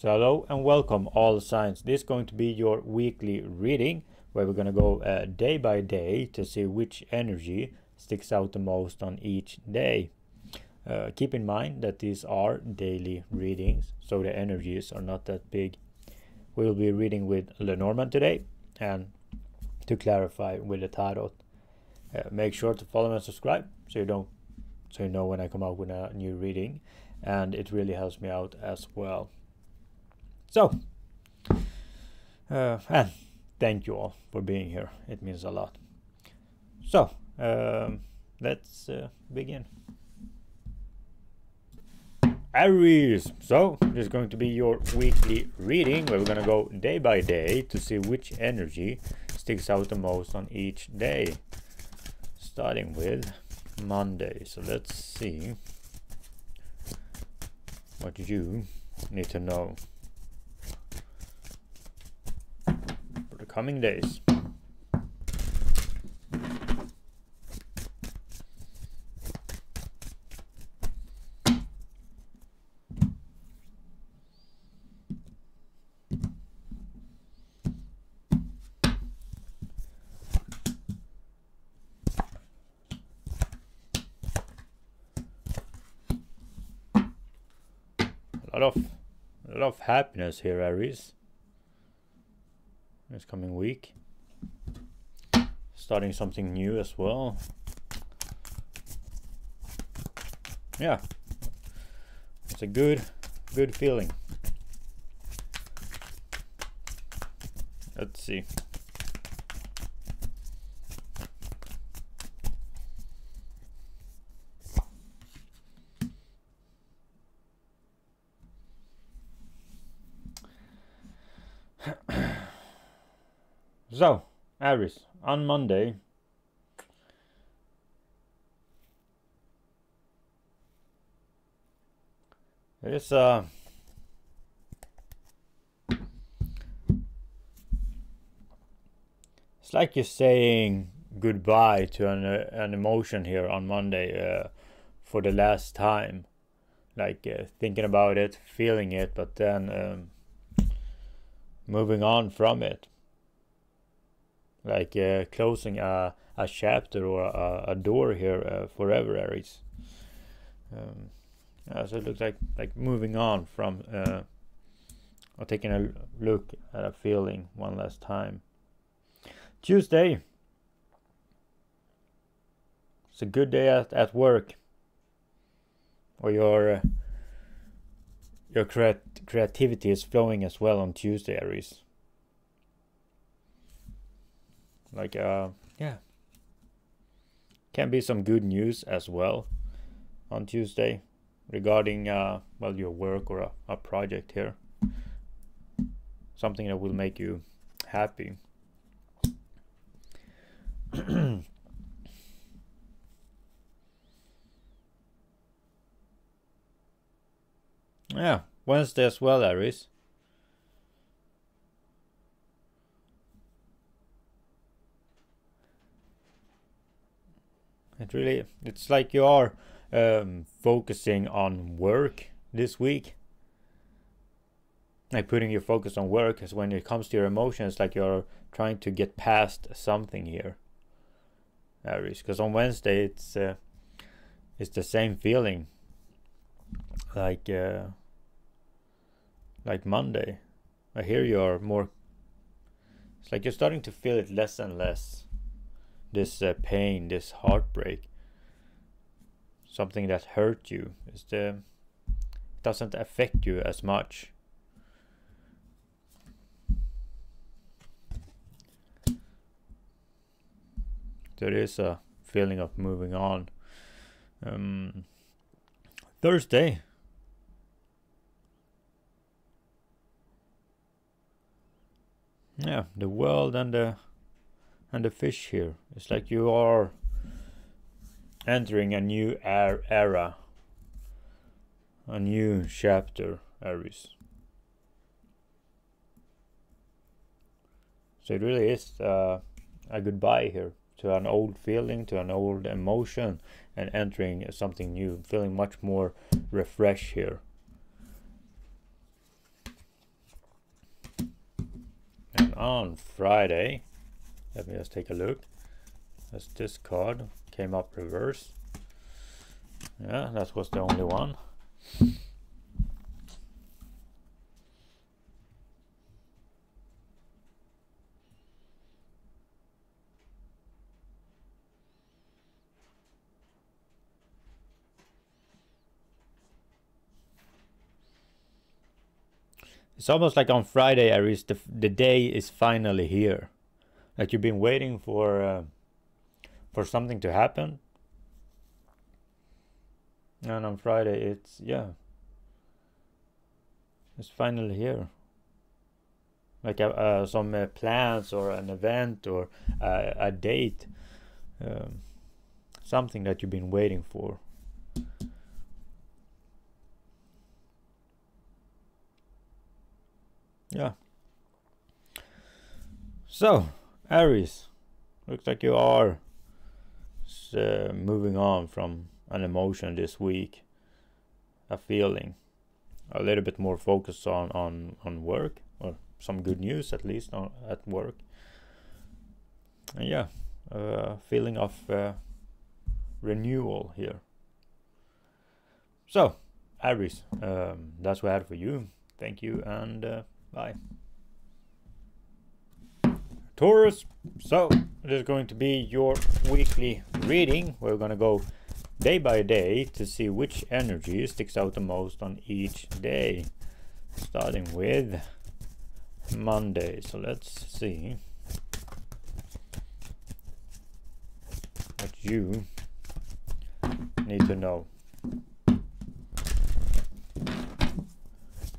So hello and welcome all signs. This is going to be your weekly reading where we're going to go uh, day by day to see which energy sticks out the most on each day. Uh, keep in mind that these are daily readings, so the energies are not that big. We will be reading with Lenormand today and to clarify with the tarot. Uh, make sure to follow and subscribe so you don't so you know when I come out with a new reading and it really helps me out as well. So, uh, and thank you all for being here. It means a lot. So, um, let's uh, begin. Aries. So, this is going to be your weekly reading where we're going to go day by day to see which energy sticks out the most on each day. Starting with Monday. So, let's see what you need to know the coming days. A lot of a lot of happiness here, Aries. This coming week. Starting something new as well. Yeah. It's a good good feeling. Let's see. Aries, on Monday, it's uh it's like you're saying goodbye to an uh, an emotion here on Monday uh, for the last time, like uh, thinking about it, feeling it, but then um, moving on from it like uh, closing a, a chapter or a, a door here uh, forever Aries. Um, yeah, so it looks like like moving on from uh, or taking a look at a feeling one last time. Tuesday. It's a good day at, at work. Or your uh, your creat creativity is flowing as well on Tuesday, Aries like uh yeah. can be some good news as well on tuesday regarding uh well your work or a, a project here. Something that will make you happy. Yeah wednesday as well aries It really, it's like you are um, focusing on work this week. Like putting your focus on work, because when it comes to your emotions, like you're trying to get past something here, Aries. Because on Wednesday, it's uh, it's the same feeling. Like uh, like Monday, I hear you are more. It's like you're starting to feel it less and less this uh, pain, this heartbreak, something that hurt you, is the doesn't affect you as much. There is a feeling of moving on. Um, Thursday. Yeah, the world and the and the fish here. It's like you are entering a new er era, a new chapter, Aries. So it really is uh, a goodbye here to an old feeling, to an old emotion, and entering something new, feeling much more refreshed here. And on Friday. Let me just take a look. As this card came up reverse. Yeah, that was the only one. It's almost like on Friday, Aries, the, the day is finally here. Like you've been waiting for uh, for something to happen. And on Friday, it's, yeah. It's finally here. Like uh, uh, some uh, plans or an event or uh, a date. Um, something that you've been waiting for. Yeah. So, Aries, looks like you are uh, moving on from an emotion this week, a feeling, a little bit more focused on on on work or some good news at least on, at work. And yeah, a feeling of uh, renewal here. So, Aries, um, that's what I had for you. Thank you and. Uh, Bye. Taurus, so it is going to be your weekly reading. We're going to go day by day to see which energy sticks out the most on each day. Starting with Monday. So let's see what you need to know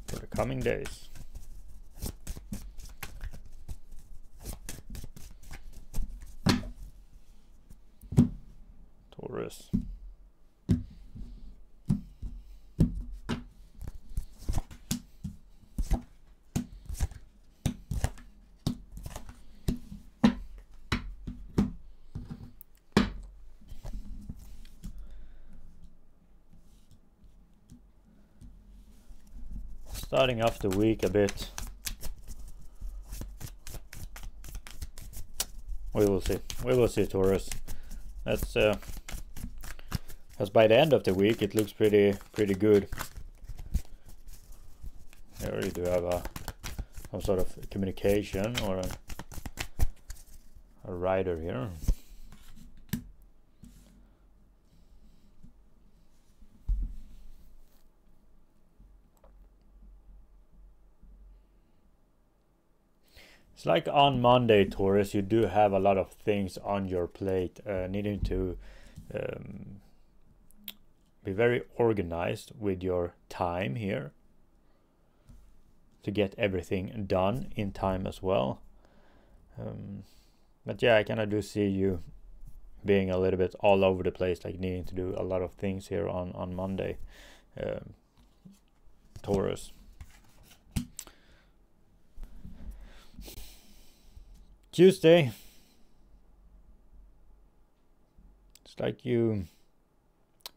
for the coming days. Starting off the week a bit. We will see. We will see, Taurus. That's uh, as by the end of the week, it looks pretty pretty good. I already do have a some sort of communication or a, a rider here. It's like on Monday, Taurus, you do have a lot of things on your plate, uh, needing to um, be very organized with your time here to get everything done in time as well. Um, but yeah, I kind of do see you being a little bit all over the place, like needing to do a lot of things here on on Monday, um, Taurus. Tuesday. It's like you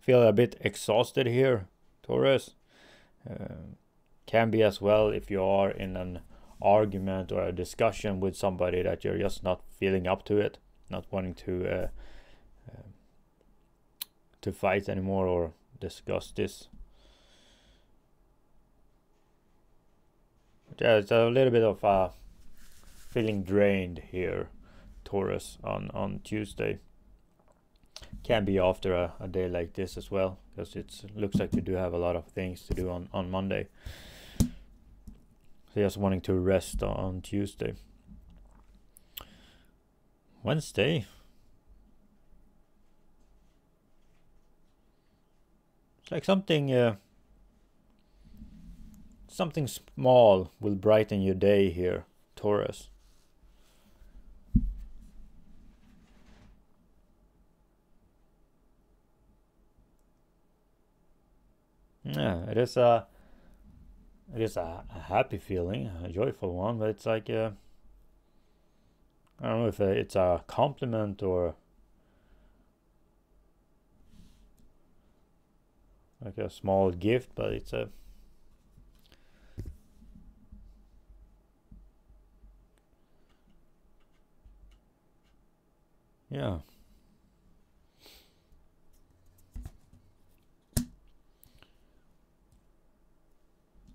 feel a bit exhausted here, Taurus. Uh, can be as well if you are in an argument or a discussion with somebody that you're just not feeling up to it, not wanting to uh, uh, to fight anymore or discuss this. yeah, it's a little bit of a feeling drained here, Taurus, on, on Tuesday. Can be after a, a day like this as well, because it looks like you do have a lot of things to do on, on Monday. So just wanting to rest on Tuesday. Wednesday. It's like something uh, something small will brighten your day here, Taurus. Yeah, it is a it is a, a happy feeling, a joyful one, but it's like I I don't know if uh, it's a compliment or like a small gift, but it's a yeah.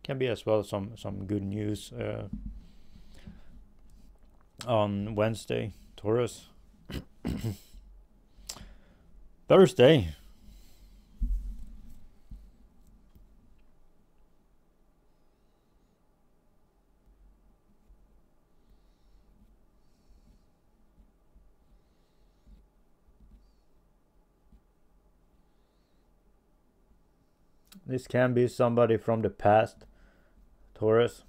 Can be as well some some good news uh, on Wednesday, Taurus. Thursday, This can be somebody from the past, Taurus,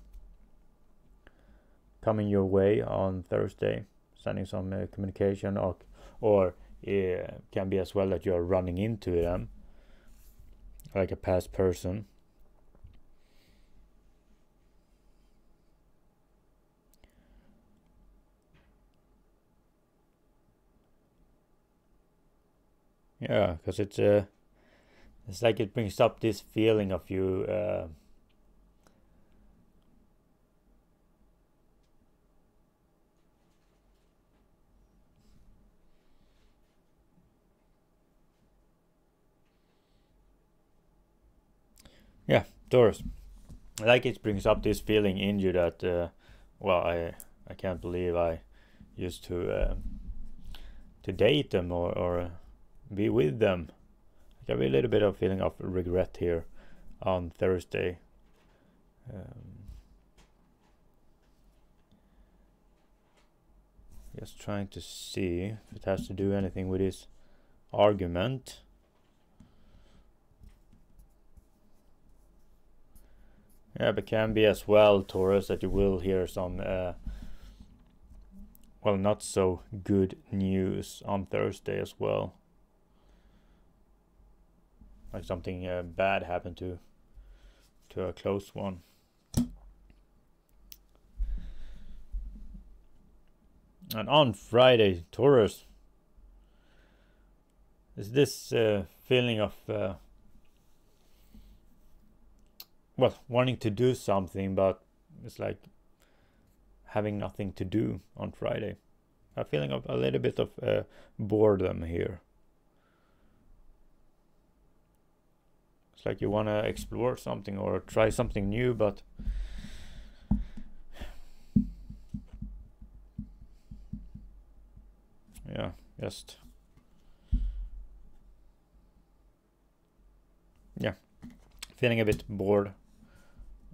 coming your way on Thursday, sending some uh, communication, or or it can be as well that you are running into them, like a past person. Yeah, because it's. Uh, it's like it brings up this feeling of you uh, yeah Taurus like it brings up this feeling in you that uh, well I I can't believe I used to uh, to date them or, or be with them I have a little bit of feeling of regret here on Thursday. Um, just trying to see if it has to do anything with this argument. Yeah, but can be as well, Taurus, that you will hear some, uh, well, not so good news on Thursday as well like something uh, bad happened to to a close one. And on Friday, Taurus, is this uh, feeling of uh, well wanting to do something, but it's like having nothing to do on Friday. A feeling of a little bit of uh, boredom here. It's like you want to explore something or try something new, but yeah, just yeah, feeling a bit bored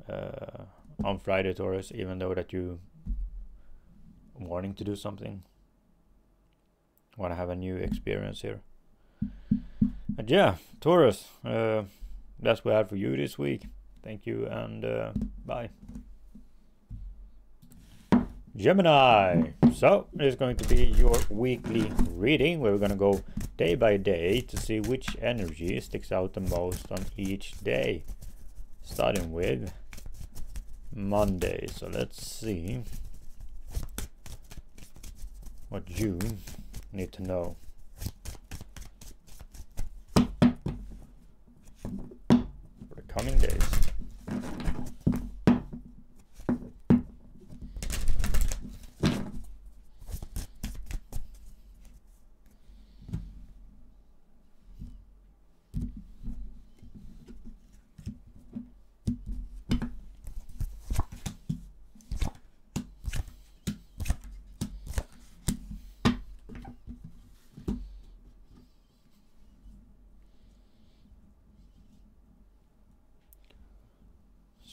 uh, on Friday, Taurus, even though that you wanting to do something, want to have a new experience here. And yeah, Taurus. Uh, that's what I had for you this week. Thank you and uh, bye. Gemini. So it's going to be your weekly reading where we're going to go day by day to see which energy sticks out the most on each day. Starting with Monday. So let's see what you need to know. For the coming days.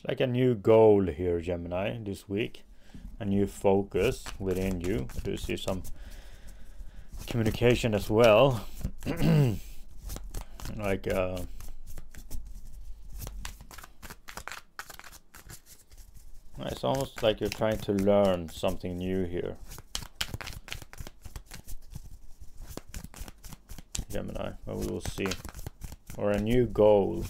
Like a new goal here, Gemini, this week. A new focus within you. To see some communication as well. like uh, it's almost like you're trying to learn something new here. Gemini, but we will see. Or a new goal.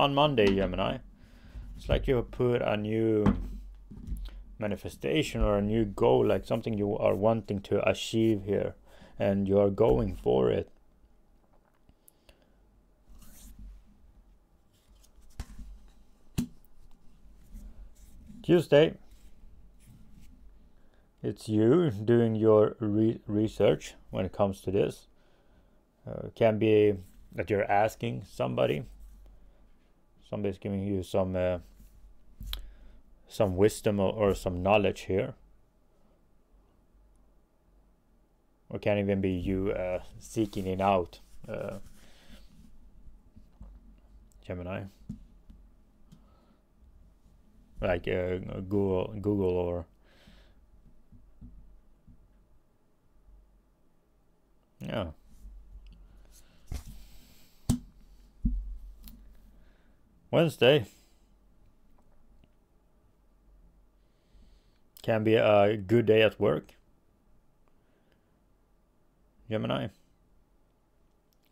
On Monday, Gemini. It's like you put a new manifestation or a new goal, like something you are wanting to achieve here, and you are going for it. Tuesday, it's you doing your re research when it comes to this. Uh, can be that you're asking somebody. Somebody's giving you some uh, some wisdom or, or some knowledge here. Or can even be you uh, seeking it out. Uh, Gemini. Like uh, Google, Google or yeah. Wednesday can be a good day at work. Gemini.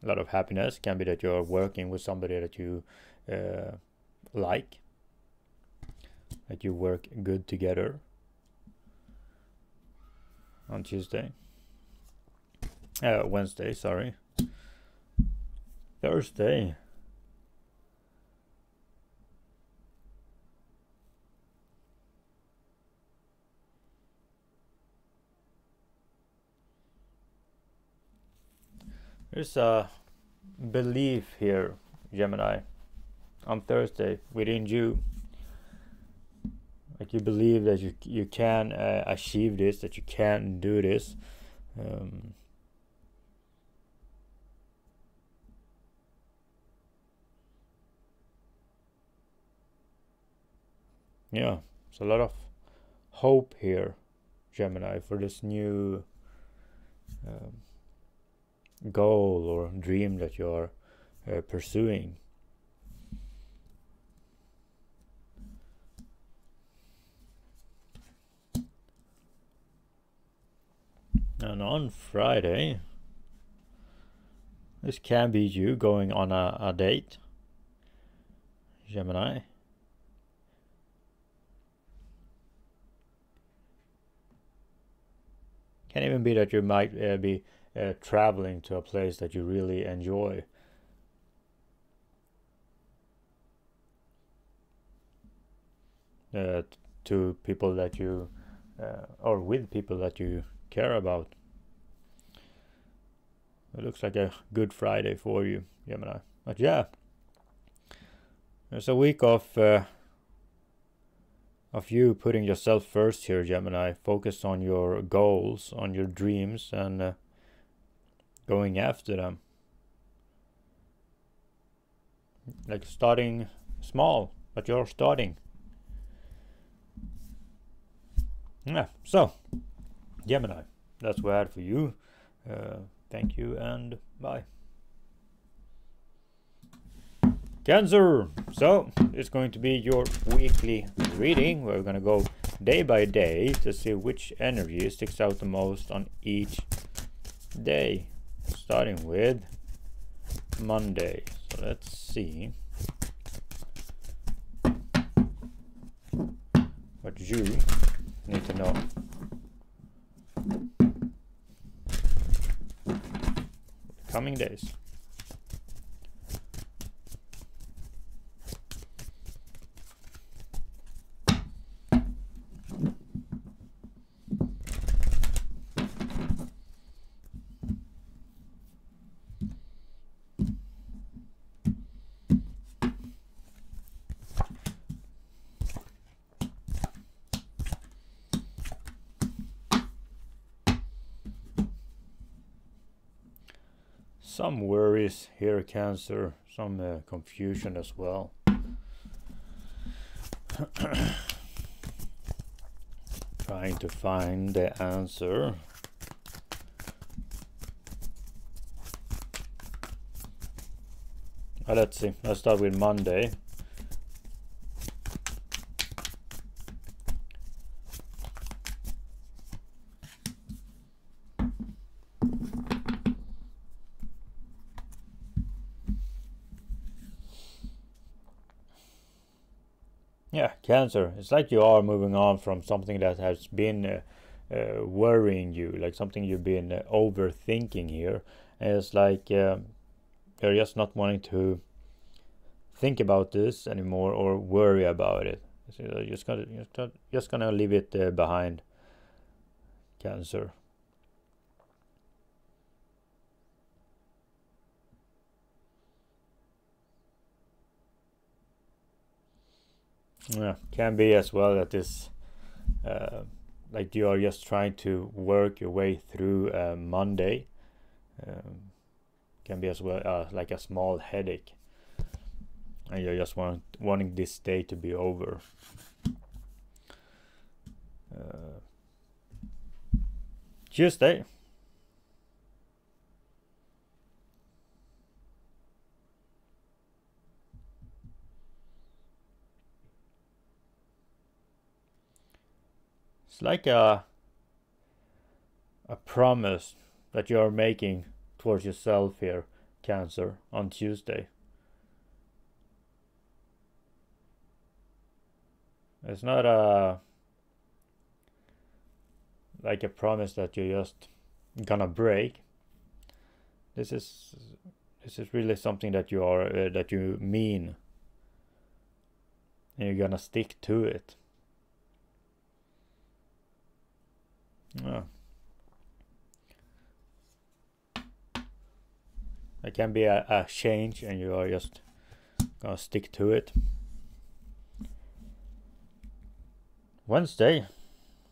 A lot of happiness can be that you're working with somebody that you uh, like, that you work good together on Tuesday. Uh, Wednesday, sorry. Thursday. There's a belief here, Gemini, on Thursday within you. Like you believe that you you can uh, achieve this, that you can do this. Um, yeah, it's a lot of hope here, Gemini, for this new. Um, goal or dream that you're uh, pursuing. And on Friday, this can be you going on a, a date, Gemini. Can even be that you might uh, be uh, traveling to a place that you really enjoy. Uh, to people that you uh, or with people that you care about. It looks like a good Friday for you, Gemini. But yeah, there's a week of uh, of you putting yourself first here, Gemini. Focus on your goals, on your dreams, and uh, going after them. Like starting small, but you're starting. Yeah, so Gemini, that's what I had for you. Uh, thank you and bye. Cancer! So, it's going to be your weekly reading. We're going to go day by day to see which energy sticks out the most on each day starting with Monday. So let's see what you need to know. Coming days. some worries here, Cancer, some uh, confusion as well. Trying to find the answer. Uh, let's see, let's start with Monday. Yeah, cancer. It's like you are moving on from something that has been uh, uh, worrying you, like something you've been uh, overthinking here. And it's like um, you're just not wanting to think about this anymore or worry about it. So just gonna just gonna, just gonna leave it uh, behind Cancer. Yeah, can be as well that this, uh, like you are just trying to work your way through uh, Monday. Um, can be as well uh, like a small headache, and you just want wanting this day to be over. Uh, Tuesday. It's like a a promise that you are making towards yourself here, Cancer, on Tuesday. It's not a like a promise that you're just gonna break. This is this is really something that you are uh, that you mean, and you're gonna stick to it. It can be a, a change and you are just gonna stick to it. Wednesday,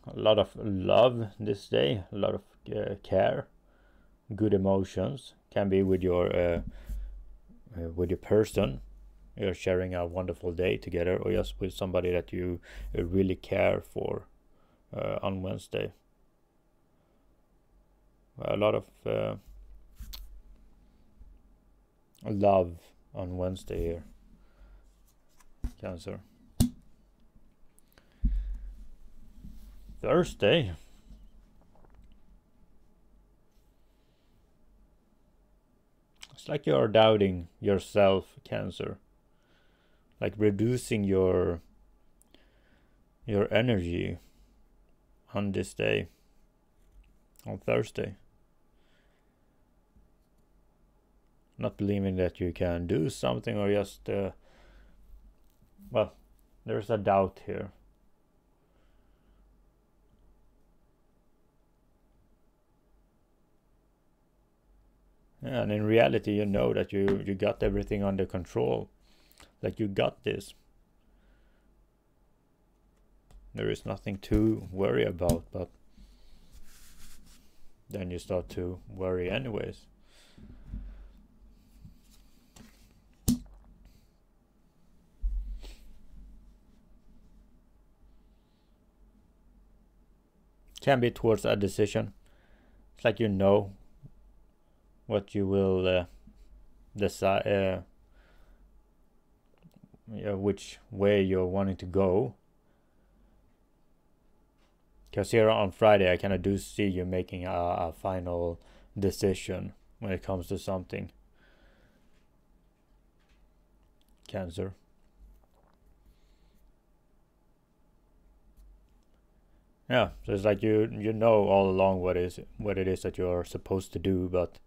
a lot of love this day, a lot of uh, care, good emotions. Can be with your uh, uh, with your person. You're sharing a wonderful day together, or just with somebody that you really care for uh, on Wednesday a lot of uh, love on Wednesday here. Cancer. Thursday. It's like you are doubting yourself, Cancer. Like reducing your your energy on this day on Thursday. Not believing that you can do something or just uh, well there's a doubt here. And in reality you know that you you got everything under control like you got this. There is nothing to worry about but then you start to worry anyways can be towards a decision. It's like you know what you will uh, decide, uh, yeah, which way you're wanting to go. Because here on Friday, I kind of do see you making a, a final decision when it comes to something. Cancer. Yeah, so it's like you you know all along what is what it is that you're supposed to do, but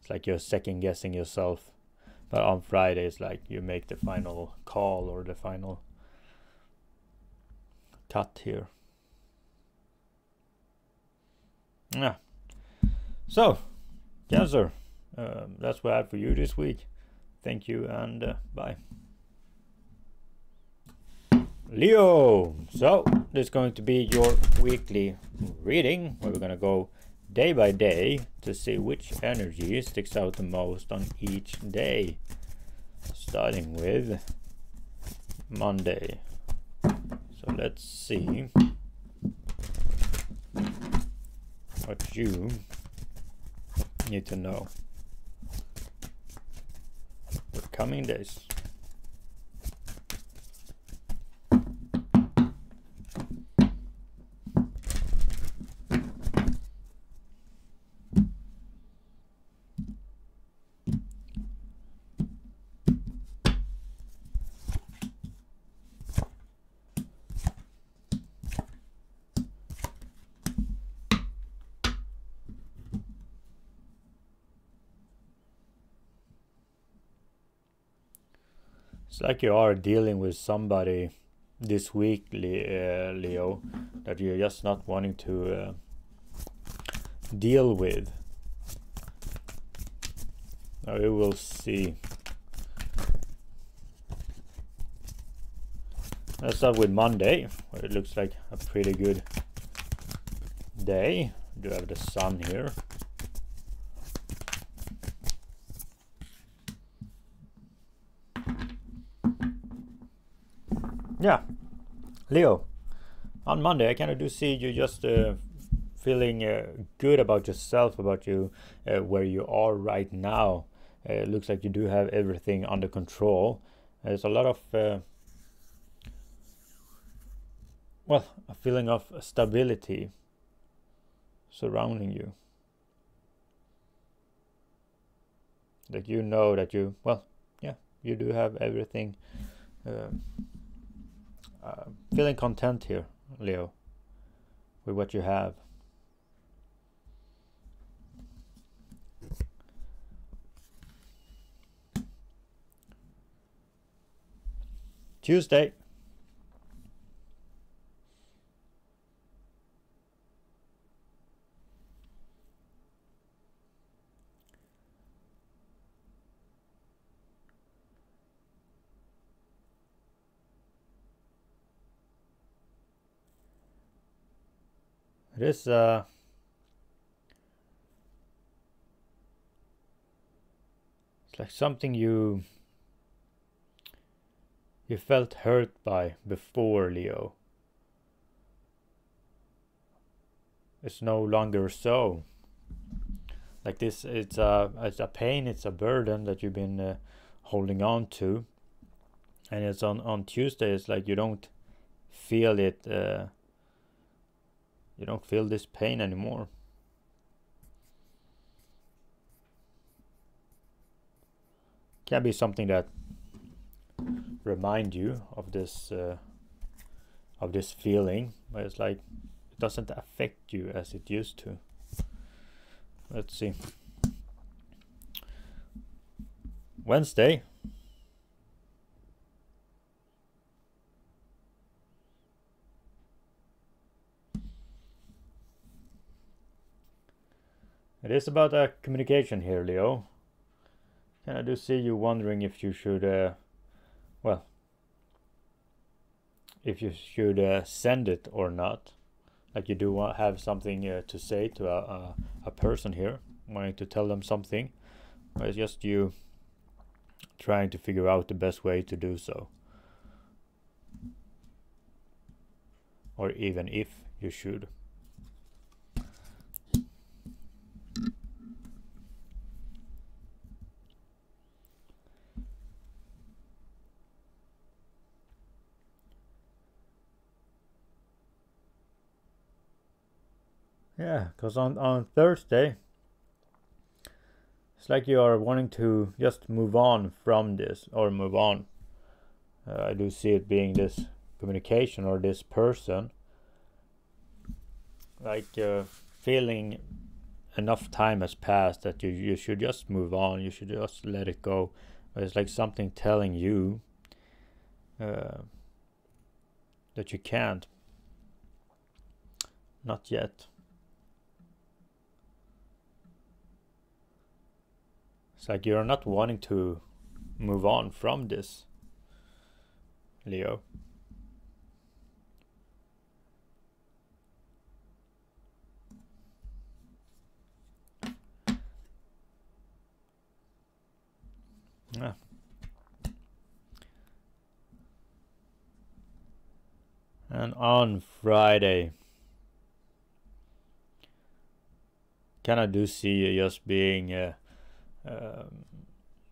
it's like you're second guessing yourself. But on Friday, it's like you make the final call or the final cut here. Yeah. So, Cancer, um, that's what I have for you this week. Thank you and uh, bye. Leo. So this is going to be your weekly reading where we're going to go day by day to see which energy sticks out the most on each day. Starting with Monday. So let's see what you need to know for coming days. It's like you are dealing with somebody this week, uh, Leo, that you're just not wanting to uh, deal with. Now we will see. Let's start with Monday, it looks like a pretty good day. Do have the sun here. Yeah, Leo, on Monday I kind of do see you just uh, feeling uh, good about yourself, about you, uh, where you are right now. Uh, it looks like you do have everything under control. There's a lot of, uh, well, a feeling of stability surrounding you. That you know that you, well, yeah, you do have everything. Um, uh, feeling content here, Leo, with what you have. Tuesday. It is uh, it's like something you you felt hurt by before Leo. It's no longer so. Like this, it's a it's a pain, it's a burden that you've been uh, holding on to, and it's on on Tuesday. It's like you don't feel it. Uh, you don't feel this pain anymore. Can be something that remind you of this uh, of this feeling, but it's like it doesn't affect you as it used to. Let's see. Wednesday, It is about uh, communication here, Leo. And I do see you wondering if you should, uh, well, if you should uh, send it or not. Like you do have something uh, to say to a, a, a person here, wanting to tell them something. But it's just you trying to figure out the best way to do so. Or even if you should. Yeah, because on, on Thursday, it's like you are wanting to just move on from this or move on. Uh, I do see it being this communication or this person. Like uh, feeling enough time has passed that you, you should just move on, you should just let it go. But it's like something telling you uh, that you can't. Not yet. It's like you're not wanting to move on from this, Leo. Yeah. And on Friday, kind of do see you just being uh, um,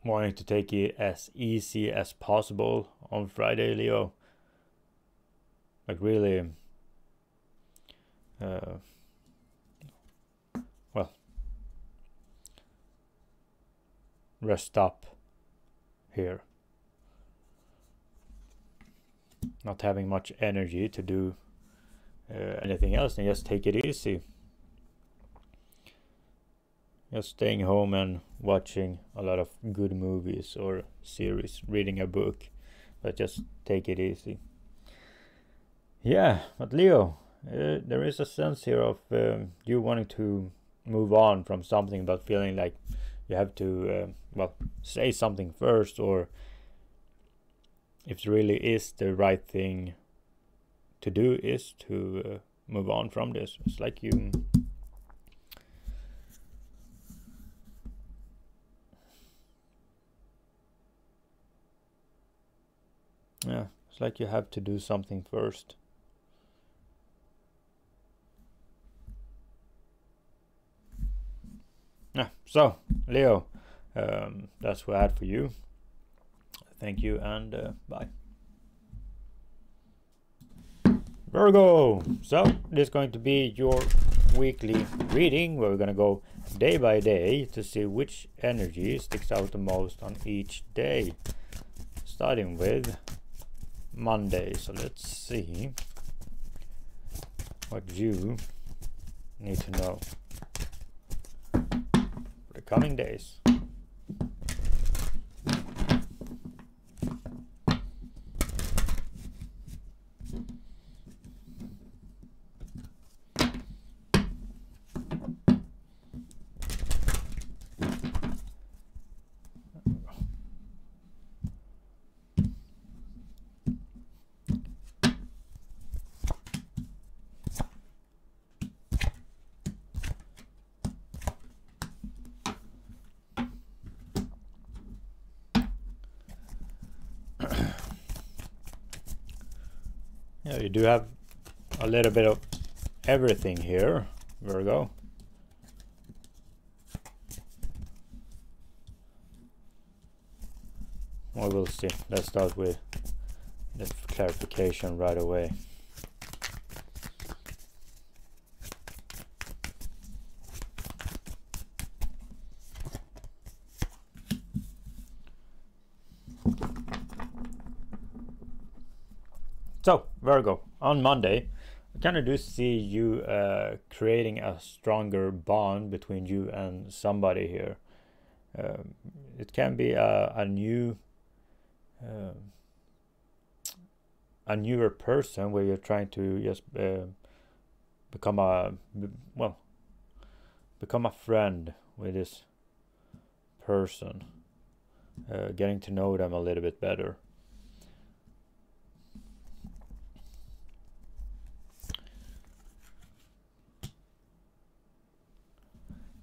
wanting to take it as easy as possible on Friday, Leo. Like really, uh, well, rest up here. Not having much energy to do uh, anything else and just take it easy just staying home and watching a lot of good movies or series, reading a book, but just take it easy. yeah but leo uh, there is a sense here of um, you wanting to move on from something but feeling like you have to uh, well say something first or if it really is the right thing to do is to uh, move on from this it's like you yeah it's like you have to do something first yeah so leo um, that's what i had for you thank you and uh, bye Virgo. So this is going to be your weekly reading where we're going to go day by day to see which energy sticks out the most on each day. Starting with Monday. So let's see what you need to know for the coming days. Do have a little bit of everything here, Virgo. Well, we'll see. Let's start with the clarification right away. So, Virgo, on Monday, I kind of do see you uh, creating a stronger bond between you and somebody here. Um, it can be a, a new, uh, a newer person where you're trying to just uh, become a, well, become a friend with this person, uh, getting to know them a little bit better.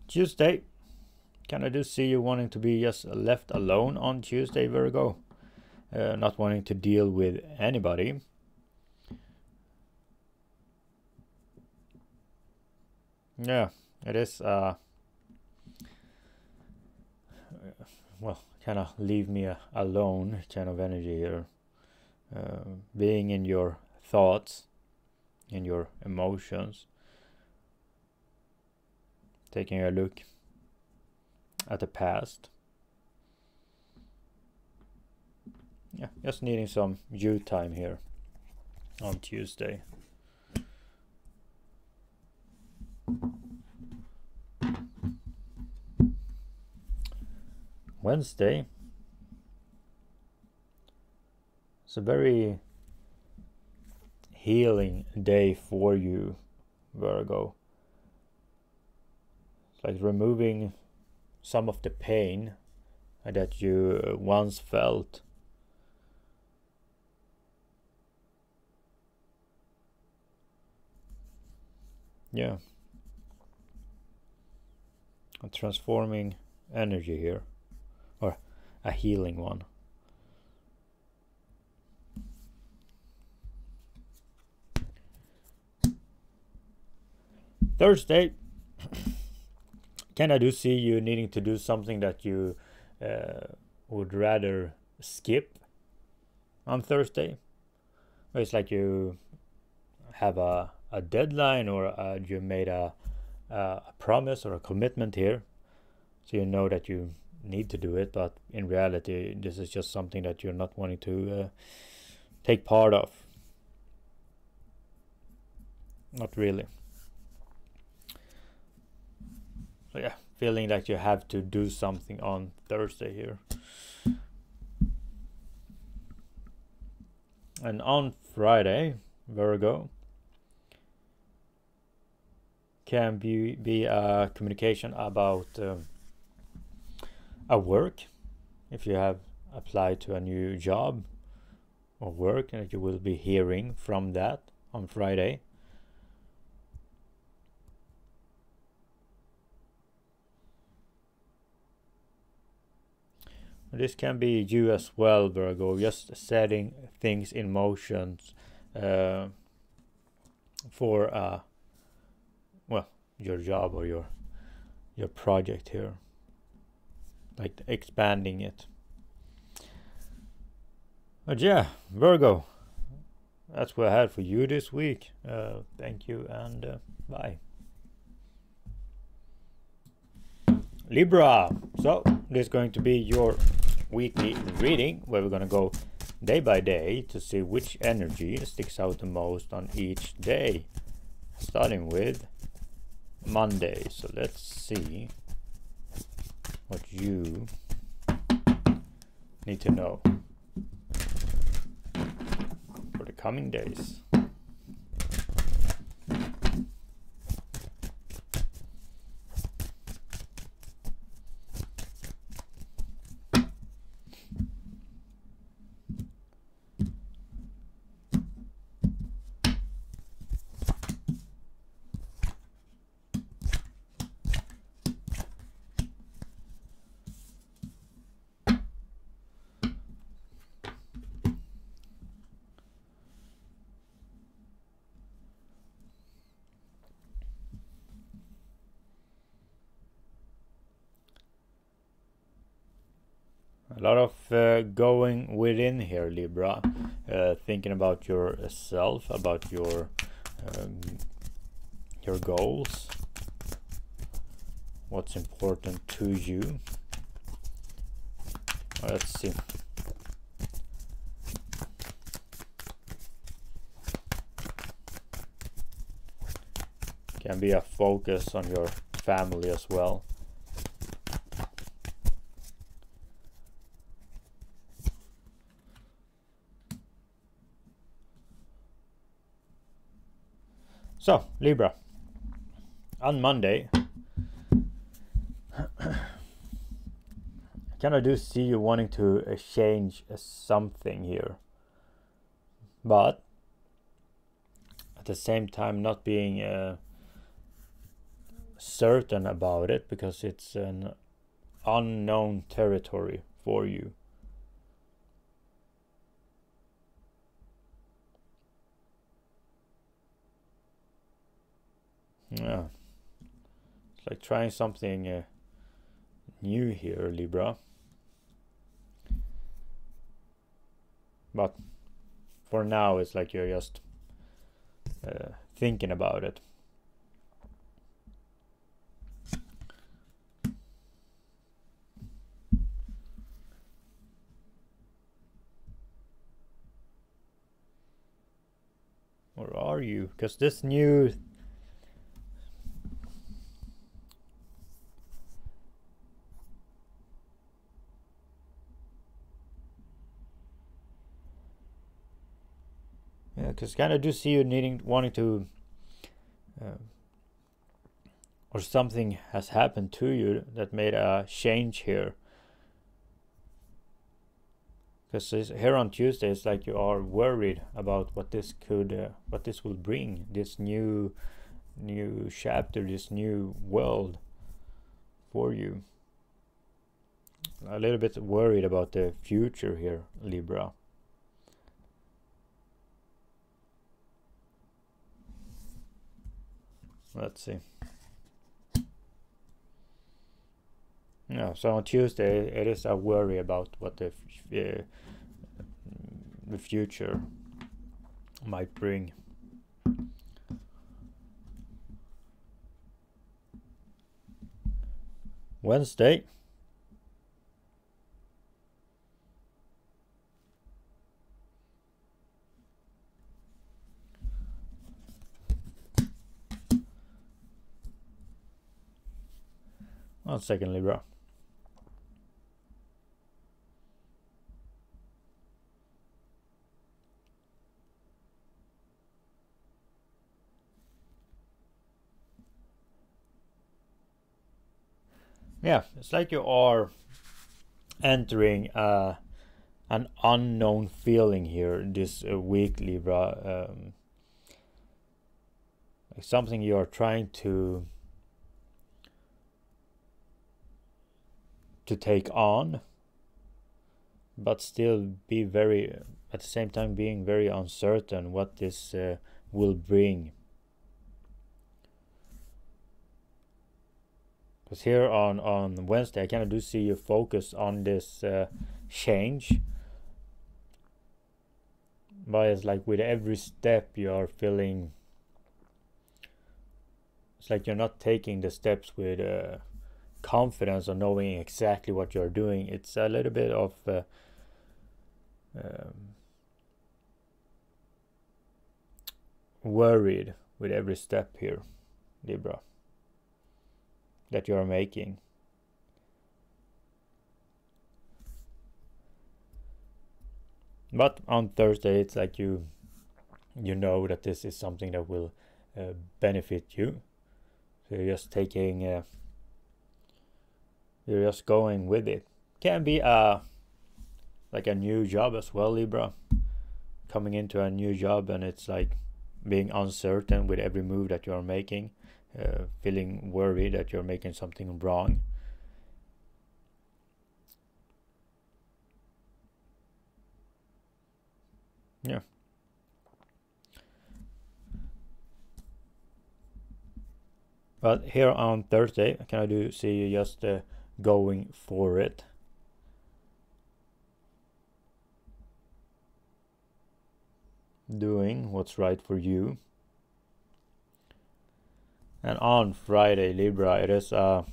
Tuesday. Can I just see you wanting to be just left alone on Tuesday, Virgo? Uh, not wanting to deal with anybody. Yeah, it is. Uh, well, kind of leave me uh, alone kind of energy here. Uh, being in your thoughts, in your emotions taking a look at the past. Yeah, just needing some you time here on Tuesday. Wednesday. It's a very healing day for you, Virgo like removing some of the pain that you uh, once felt. Yeah. A transforming energy here, or a healing one. Thursday. Can I do see you needing to do something that you uh, would rather skip on Thursday? It's like you have a, a deadline or uh, you made a, a promise or a commitment here. So you know that you need to do it, but in reality, this is just something that you're not wanting to uh, take part of. Not really. So yeah, feeling that you have to do something on Thursday here. And on Friday, Virgo. Can be, be a communication about um, a work. If you have applied to a new job or work, and you will be hearing from that on Friday. This can be you as well, Virgo, just setting things in motion uh, for uh, well your job or your your project here, like expanding it. But yeah, Virgo, that's what I had for you this week. Uh, thank you and uh, bye. Libra. So this is going to be your weekly reading where we're going to go day by day to see which energy sticks out the most on each day. Starting with Monday. So let's see what you need to know for the coming days. A lot of uh, going within here libra. Uh, thinking about yourself about your um, your goals. What's important to you. Let's see. Can be a focus on your family as well So, Libra. On Monday, kind of do see you wanting to change something here. But at the same time, not being uh, certain about it because it's an unknown territory for you. Yeah. It's like trying something uh, new here, Libra. But for now, it's like you're just uh, thinking about it. Or are you? Because this new because kind of do see you needing wanting to uh, or something has happened to you that made a change here. Because here on Tuesday it's like you are worried about what this could uh, what this will bring this new new chapter this new world for you. A little bit worried about the future here Libra Let's see. Yeah, so on Tuesday it is a worry about what the uh, the future might bring. Wednesday One second, Libra. yeah it's like you are entering uh, an unknown feeling here this uh, week libra um, something you are trying to to take on, but still be very at the same time being very uncertain what this uh, will bring. Because here on on Wednesday, I kind of do see you focus on this uh, change. But it's like with every step you are feeling. It's like you're not taking the steps with uh, confidence or knowing exactly what you're doing. It's a little bit of uh, um, worried with every step here, Libra, that you are making. But on Thursday, it's like you you know that this is something that will uh, benefit you. So you're just taking, uh, you're just going with it. Can be a like a new job as well, Libra. Coming into a new job and it's like being uncertain with every move that you're making, uh, feeling worried that you're making something wrong. Yeah. But here on Thursday, can I do see you just uh, going for it? doing what's right for you. And on Friday, Libra, it is uh,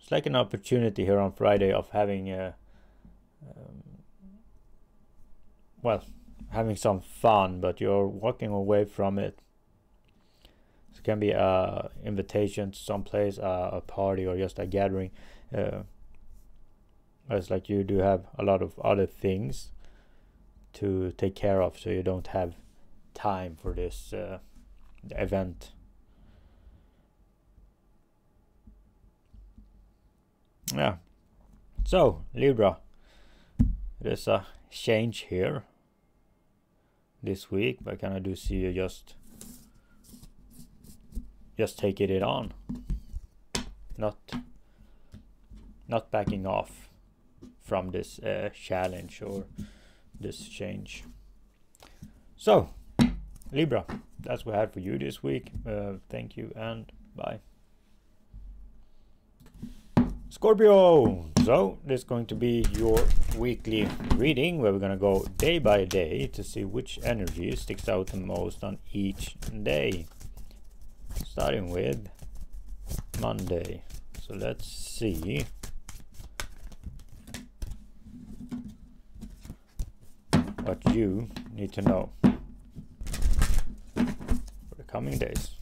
it's like an opportunity here on Friday of having a um, well having some fun, but you're walking away from it it can be a invitation to some place, a party, or just a gathering. Uh, it's like you do have a lot of other things to take care of, so you don't have time for this uh, event. Yeah. So Libra, there's a change here this week, but kind of do see you just just taking it on? Not not backing off from this uh, challenge or this change. So libra that's what i had for you this week. Uh, thank you and bye Scorpio! So, this is going to be your weekly reading where we're going to go day by day to see which energy sticks out the most on each day starting with Monday. So let's see. What you need to know for the coming days.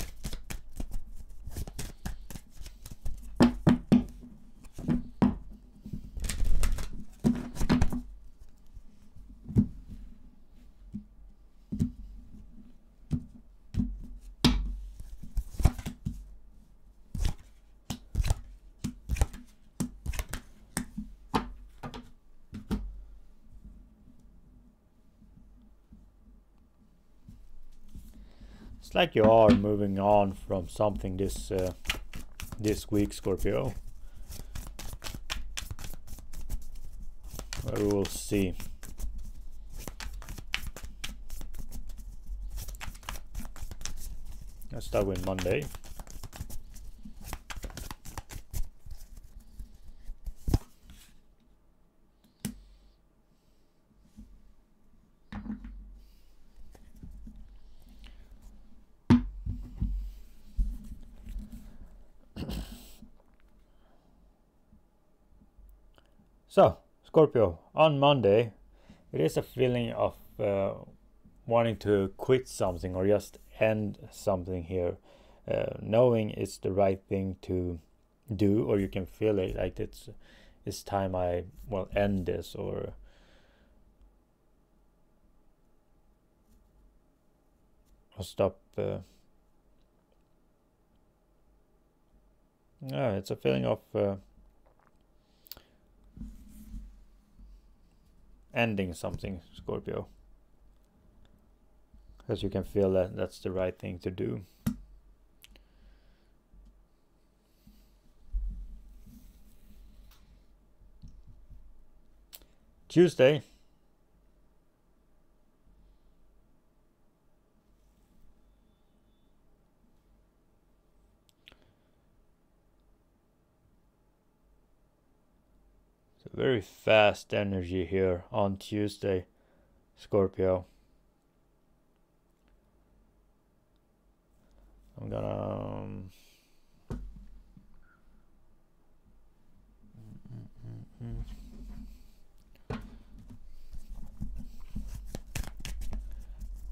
Like you are moving on from something this uh, this week, Scorpio. we will see. Let's start with Monday. So, Scorpio, on Monday, it is a feeling of uh, wanting to quit something or just end something here, uh, knowing it's the right thing to do, or you can feel it like it's it's time I well end this or stop. Uh, yeah, it's a feeling of ending something, Scorpio. Because you can feel that that's the right thing to do. Tuesday. Very fast energy here on Tuesday, Scorpio. I'm gonna. Um,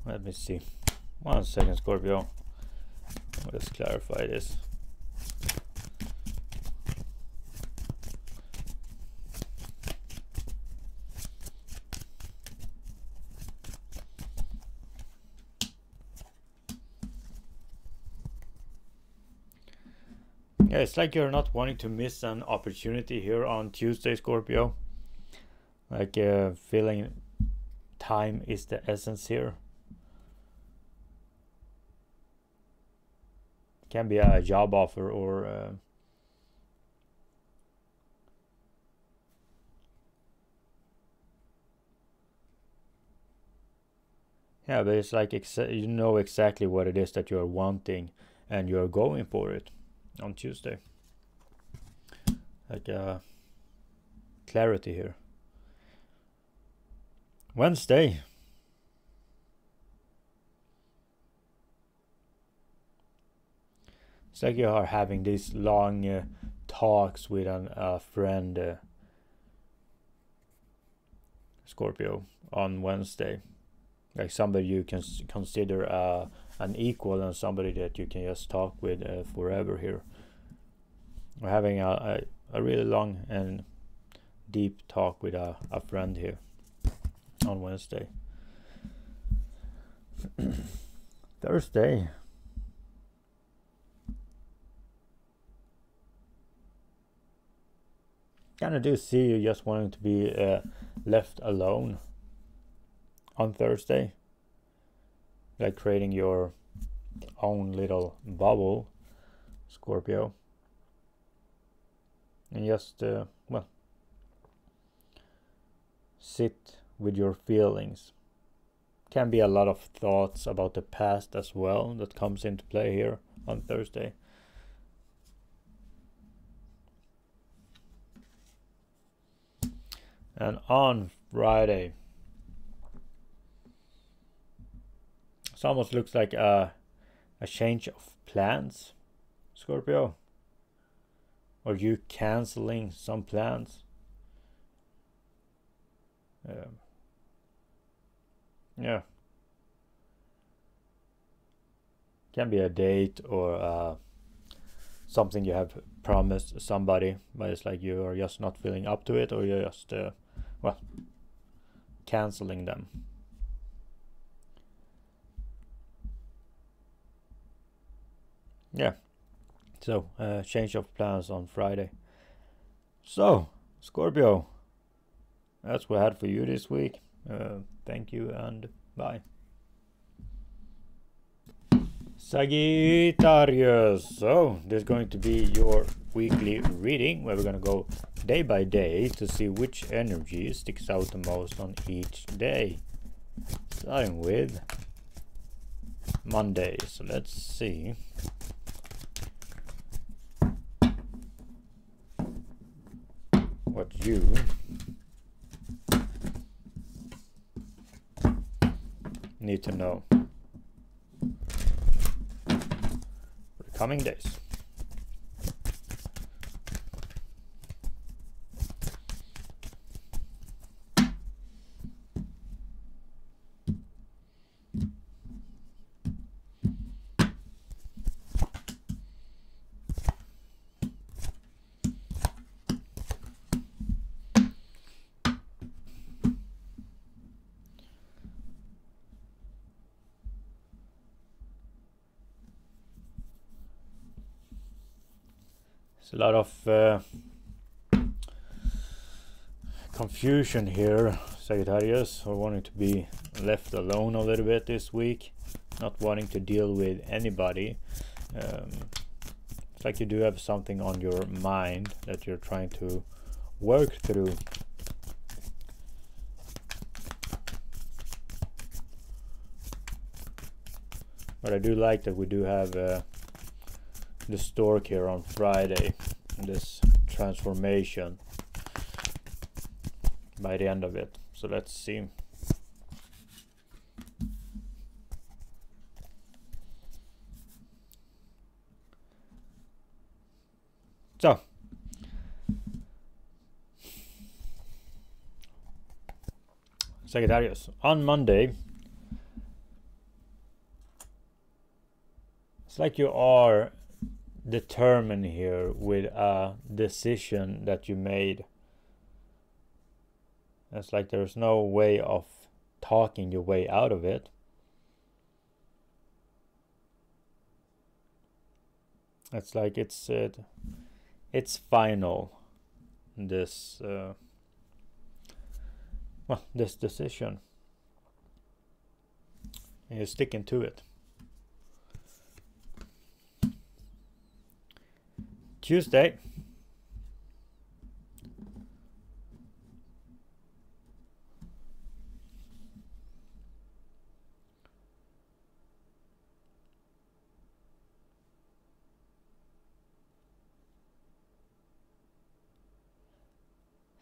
let me see. One second, Scorpio. Let's clarify this. Yeah, it's like you're not wanting to miss an opportunity here on Tuesday, Scorpio. Like uh, feeling time is the essence here. Can be a job offer or uh, Yeah, but it's like you know exactly what it is that you're wanting and you're going for it on Tuesday. Like uh, clarity here. Wednesday. It's like you are having these long uh, talks with an, a friend, uh, Scorpio, on Wednesday. Like somebody you can consider uh, an equal and somebody that you can just talk with uh, forever here. We're having a, a, a, really long and deep talk with a, a friend here on Wednesday. Thursday. Kind of do see you just wanting to be uh, left alone on Thursday like creating your own little bubble, Scorpio. And just, uh, well, sit with your feelings. Can be a lot of thoughts about the past as well that comes into play here on Thursday. And on Friday, Almost looks like a, a change of plans, Scorpio. Or you canceling some plans. Um, yeah. Can be a date or uh, something you have promised somebody, but it's like you are just not feeling up to it, or you're just, uh, well, canceling them. Yeah so uh, change of plans on friday so scorpio that's what i had for you this week uh, thank you and bye Sagittarius. So, this is going to be your weekly reading where we're going to go day by day to see which energy sticks out the most on each day. Starting with Monday. So, let's see. What you need to know for the coming days. There's a lot of uh, confusion here, Sagittarius, or wanting to be left alone a little bit this week, not wanting to deal with anybody. Um, it's like you do have something on your mind that you're trying to work through. But I do like that we do have uh, the stork here on Friday, this transformation by the end of it. So let's see. So, Sagittarius, on Monday, it's like you are determined here with a decision that you made. It's like there's no way of talking your way out of it. It's like it's it, it's final. This uh, well, this decision. And you're sticking to it. Tuesday.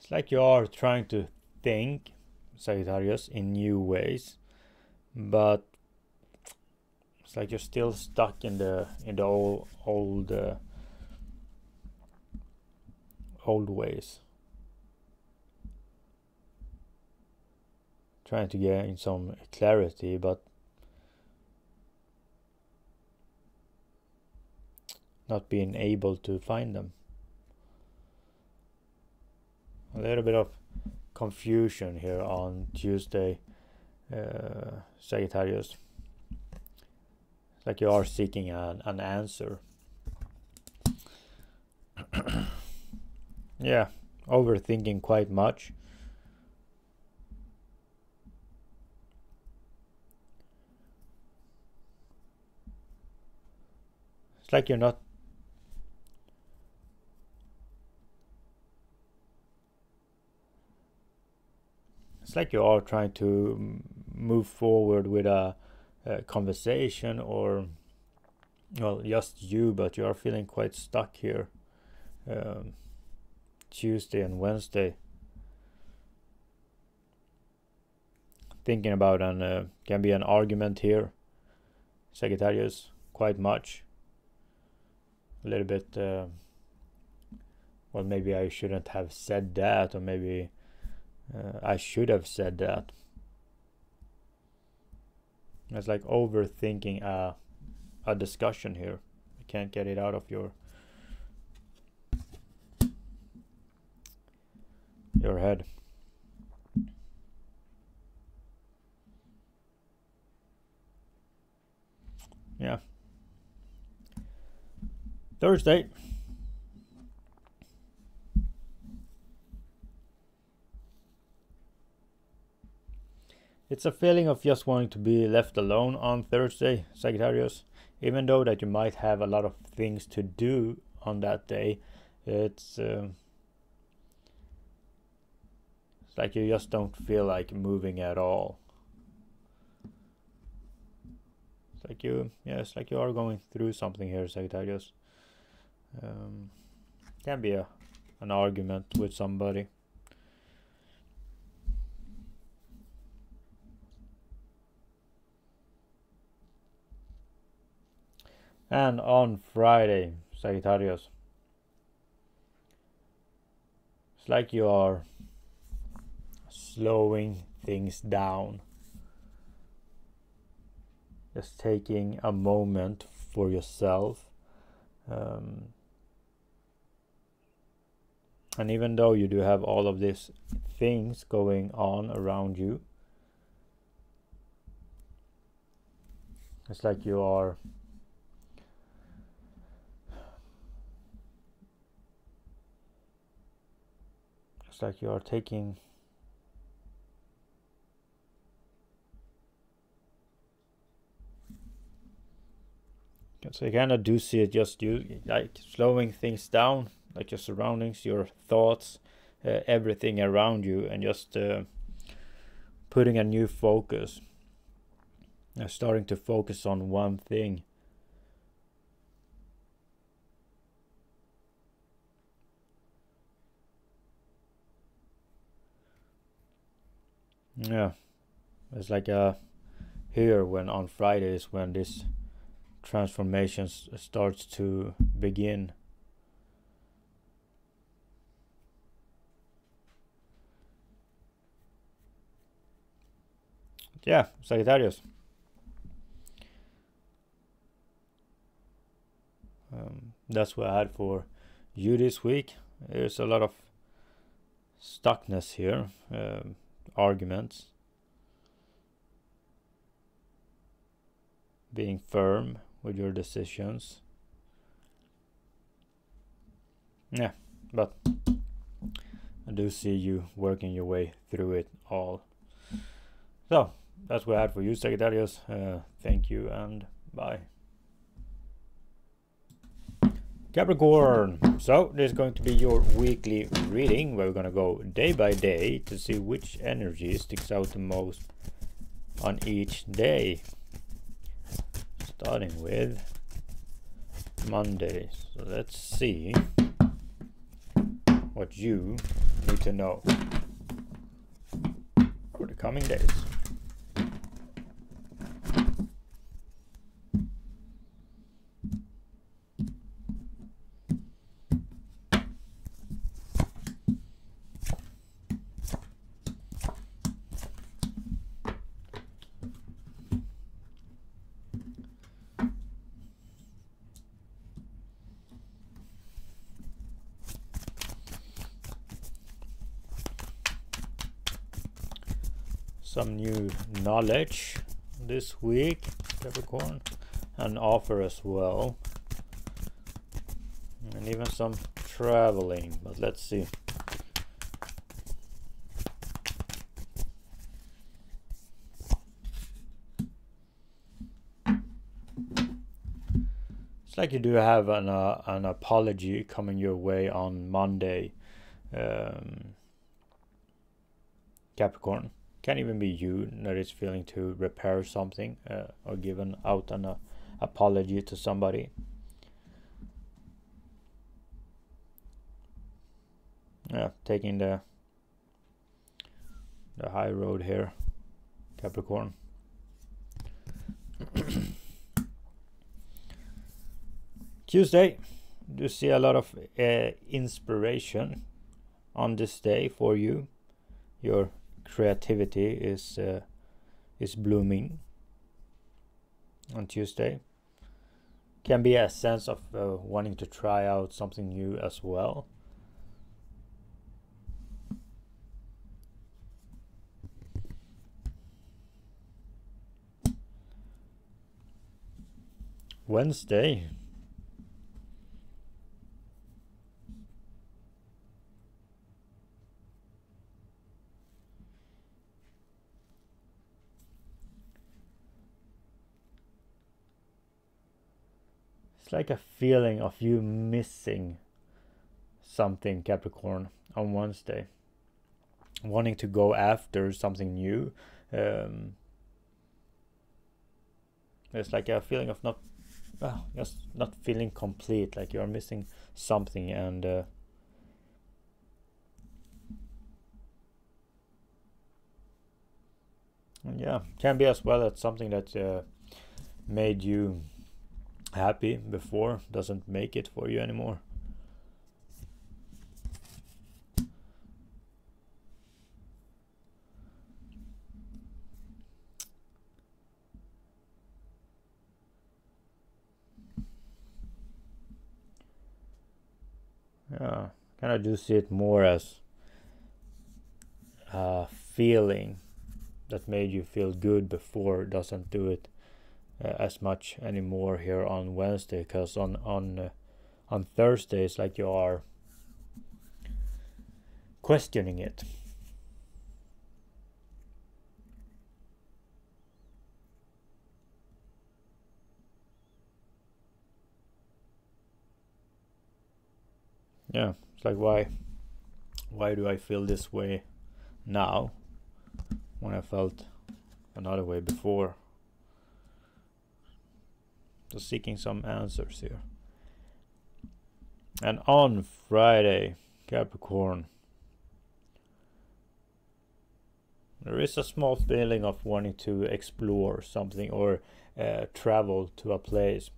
It's like you are trying to think, Sagittarius, in new ways, but it's like you're still stuck in the in the old old uh, old ways. Trying to gain some clarity, but not being able to find them. A little bit of confusion here on Tuesday, uh, Sagittarius. Like you are seeking an, an answer. Yeah, overthinking quite much. It's like you're not It's like you are trying to move forward with a, a conversation or well just you but you are feeling quite stuck here um, Tuesday and Wednesday. Thinking about an uh, can be an argument here. Sagittarius, quite much. A little bit. Uh, well, maybe I shouldn't have said that, or maybe uh, I should have said that. It's like overthinking a a discussion here. You can't get it out of your your head. Yeah. Thursday. It's a feeling of just wanting to be left alone on Thursday, Sagittarius. Even though that you might have a lot of things to do on that day, it's uh, it's like you just don't feel like moving at all. It's like you, yeah, it's like you are going through something here, Sagittarius. Um, can be a an argument with somebody. And on Friday, Sagittarius, it's like you are slowing things down. Just taking a moment for yourself. Um, and even though you do have all of these things going on around you, it's like you are it's like you are taking so you kind of do see it just you like slowing things down like your surroundings your thoughts uh, everything around you and just uh, putting a new focus uh, starting to focus on one thing. Yeah, it's like uh, here when on Fridays when this transformation starts to begin. Yeah, Sagittarius. Um, that's what I had for you this week. There's a lot of stuckness here. Um, arguments, being firm with your decisions. Yeah, but I do see you working your way through it all. So that's what I had for you, Sagittarius. Uh, thank you and bye. Capricorn. So this is going to be your weekly reading where we're going to go day by day to see which energy sticks out the most on each day. Starting with Monday. So let's see what you need to know for the coming days. some new knowledge this week, Capricorn, and offer as well. And even some traveling, but let's see. It's like you do have an, uh, an apology coming your way on Monday, um, Capricorn can even be you that is feeling to repair something uh, or given out an uh, apology to somebody. Yeah taking the the high road here Capricorn. Tuesday you see a lot of uh, inspiration on this day for you. Your creativity is uh, is blooming on Tuesday. Can be a sense of uh, wanting to try out something new as well. Wednesday like a feeling of you missing something, Capricorn, on Wednesday. Wanting to go after something new. Um, like a feeling of not, well, just not feeling complete, like you're missing something, and uh, yeah, can be as well that something that uh, made you happy before doesn't make it for you anymore. Yeah, kind of do see it more as a feeling that made you feel good before doesn't do it uh, as much anymore here on Wednesday because on on uh, on Thursdays like you are questioning it. Yeah, it's like why why do I feel this way now when I felt another way before? Seeking some answers here. And on Friday, Capricorn, there is a small feeling of wanting to explore something or uh, travel to a place.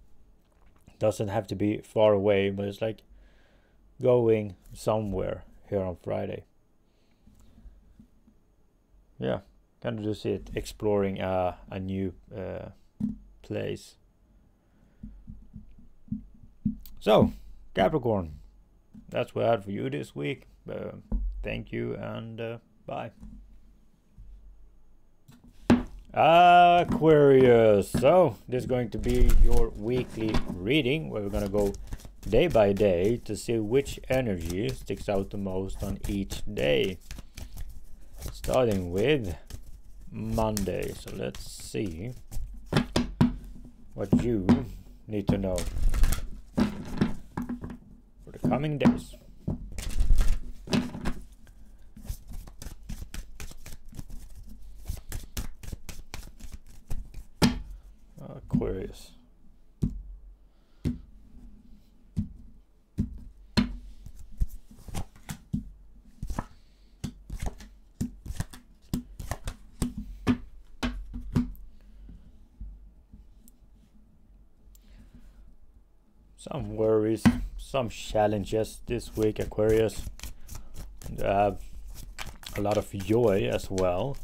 Doesn't have to be far away, but it's like going somewhere here on Friday. Yeah, kind of just it exploring a, a new uh, place. So, Capricorn, that's what I had for you this week. Uh, thank you and uh, bye. Aquarius. So, this is going to be your weekly reading where we're going to go day by day to see which energy sticks out the most on each day. Starting with Monday. So, let's see what you need to know coming days. Aquarius. Some worries, some challenges this week, Aquarius. Have uh, a lot of joy as well.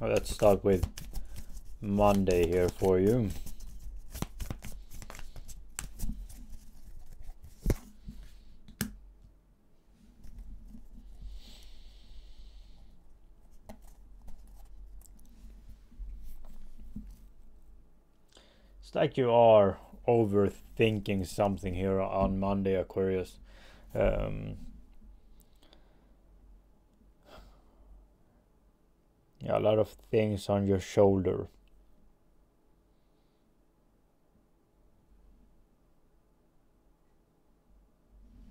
Let's start with Monday here for you. It's like you are overthinking something here on Monday, Aquarius. Um, yeah, a lot of things on your shoulder.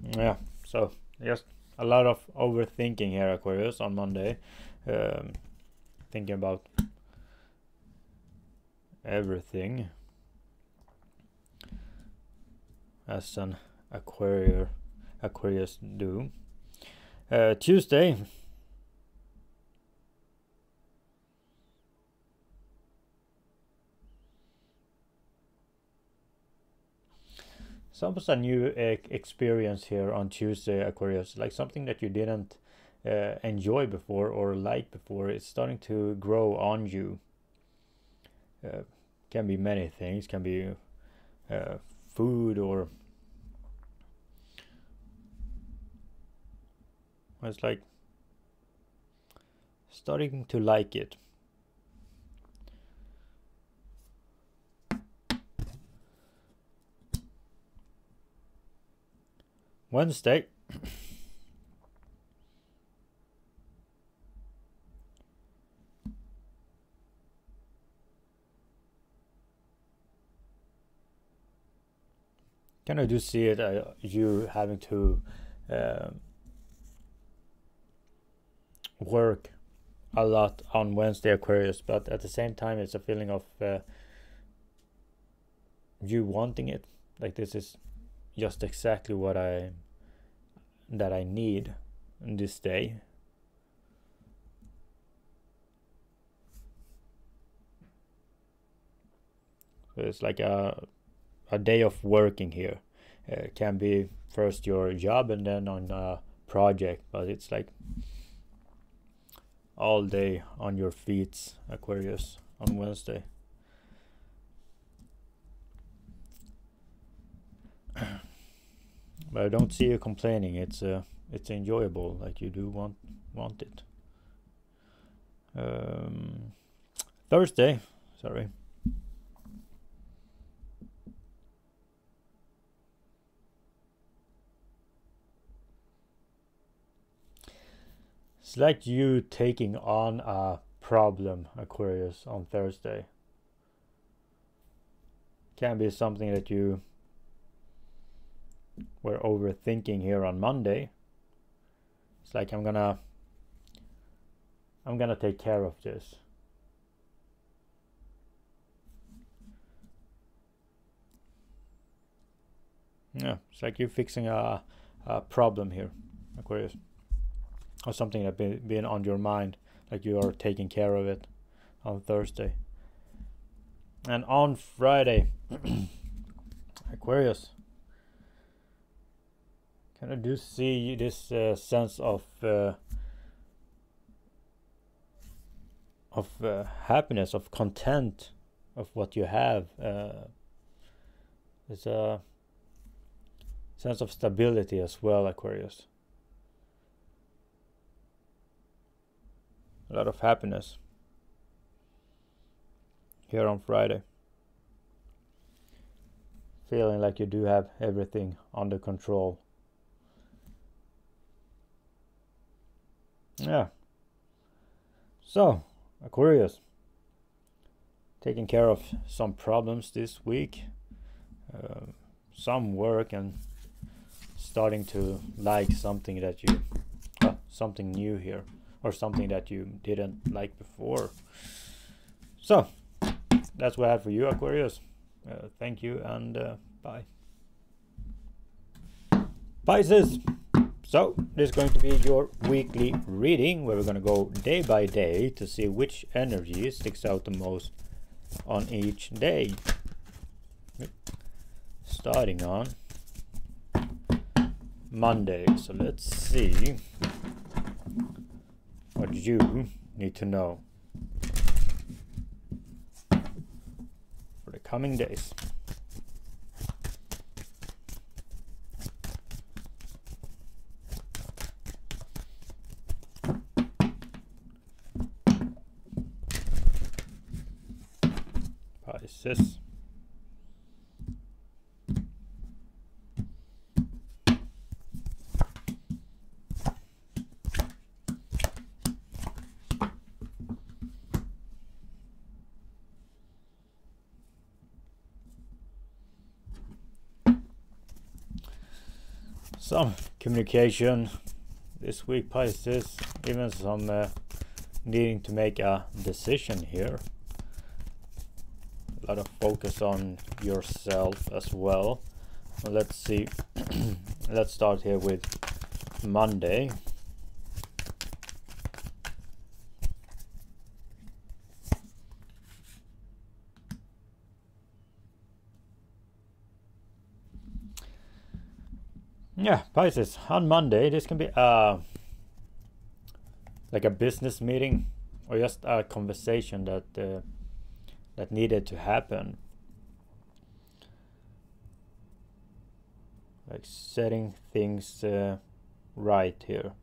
Yeah, so just a lot of overthinking here, Aquarius, on Monday. Um, thinking about everything as an Aquarius Aquarius do. Uh, Tuesday some a new uh, experience here on Tuesday, Aquarius, like something that you didn't uh, enjoy before or like before. It's starting to grow on you. Uh, can be many things. Can be uh, food or it's like starting to like it. Wednesday. Kind of do see it uh, you having to uh, work a lot on Wednesday Aquarius, but at the same time, it's a feeling of uh, you wanting it. Like this is just exactly what I that I need this day. So it's like a a day of working here. Uh, can be first your job and then on a project, but it's like all day on your feet, Aquarius, on Wednesday. but I don't see you complaining. It's uh, it's enjoyable, like you do want want it. Um, Thursday, sorry. It's like you taking on a problem, Aquarius, on Thursday. Can be something that you were overthinking here on Monday. It's like I'm gonna I'm gonna take care of this. Yeah, it's like you're fixing a, a problem here, Aquarius or something that been, been on your mind like you are taking care of it on Thursday. And on Friday Aquarius kind of do see this uh, sense of uh, of uh, happiness of content of what you have uh, it's a sense of stability as well Aquarius a lot of happiness here on Friday. Feeling like you do have everything under control. Yeah. So, Aquarius, taking care of some problems this week, uh, some work, and starting to like something that you, uh, something new here or something that you didn't like before. So that's what I have for you, Aquarius. Uh, thank you and uh, bye. Pisces. So this is going to be your weekly reading where we're going to go day by day to see which energy sticks out the most on each day. Starting on Monday. So let's see what you need to know for the coming days. Pisces. Some communication. This week Pisces even some uh, needing to make a decision here. A lot of focus on yourself as well. Let's see. Let's start here with Monday Yeah, Pisces. On Monday, this can be uh, like a business meeting or just a conversation that uh, that needed to happen. Like setting things uh, right here.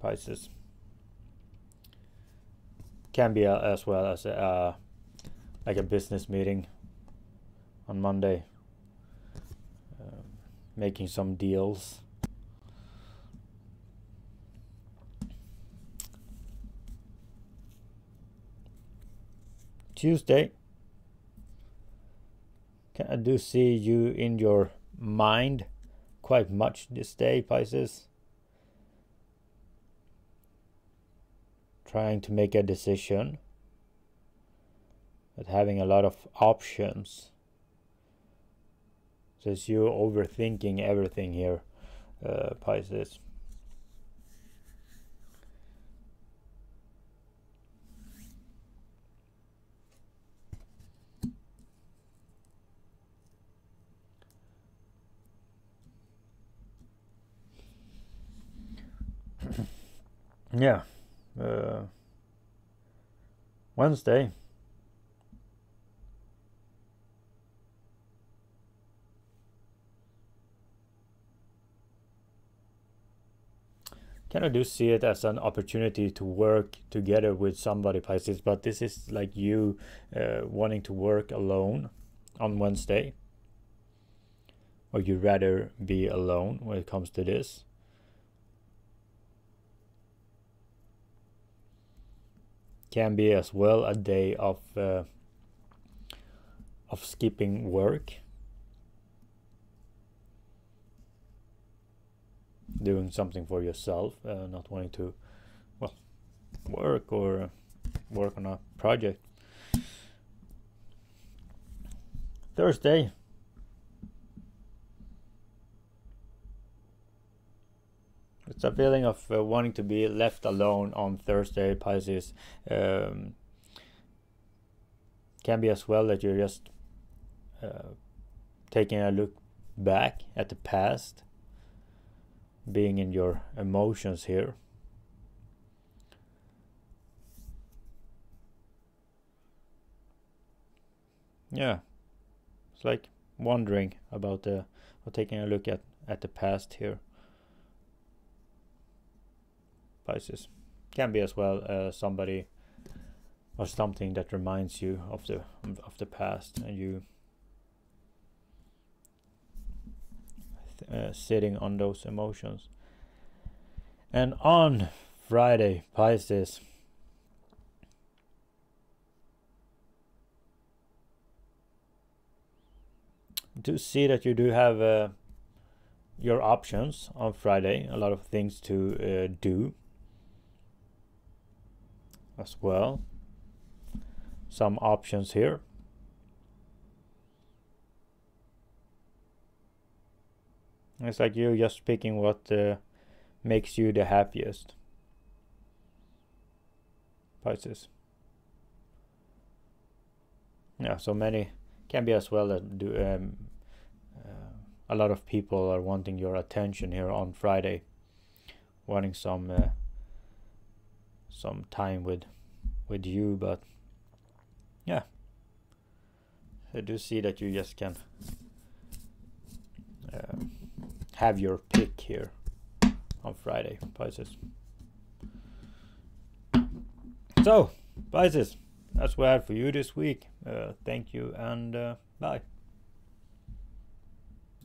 Pisces. Can be a, as well as a, uh, like a business meeting on Monday making some deals. Tuesday, I do see you in your mind quite much this day, Pisces. Trying to make a decision, but having a lot of options. Says you overthinking everything here, uh, Pisces. yeah. Uh, Wednesday. kind of do see it as an opportunity to work together with somebody Pisces, but this is like you uh, wanting to work alone on Wednesday, or you'd rather be alone when it comes to this. Can be as well a day of uh, of skipping work. Doing something for yourself uh, not wanting to well work or work on a project. Thursday. It's a feeling of uh, wanting to be left alone on Thursday Pisces. Um, can be as well that you're just uh, taking a look back at the past being in your emotions here. Yeah it's like wondering about the or taking a look at at the past here. Pisces can be as well uh, somebody or something that reminds you of the of the past and you uh, sitting on those emotions. And on Friday Pisces to see that you do have uh, your options on Friday? A lot of things to uh, do as well. Some options here it's like you're just picking what uh, makes you the happiest. Pisces. Yeah so many can be as well that do um, uh, a lot of people are wanting your attention here on Friday wanting some uh, some time with with you but yeah. I do see that you just can uh, have your pick here on Friday Pisces. So Pisces that's what I had for you this week. Uh, thank you and uh, bye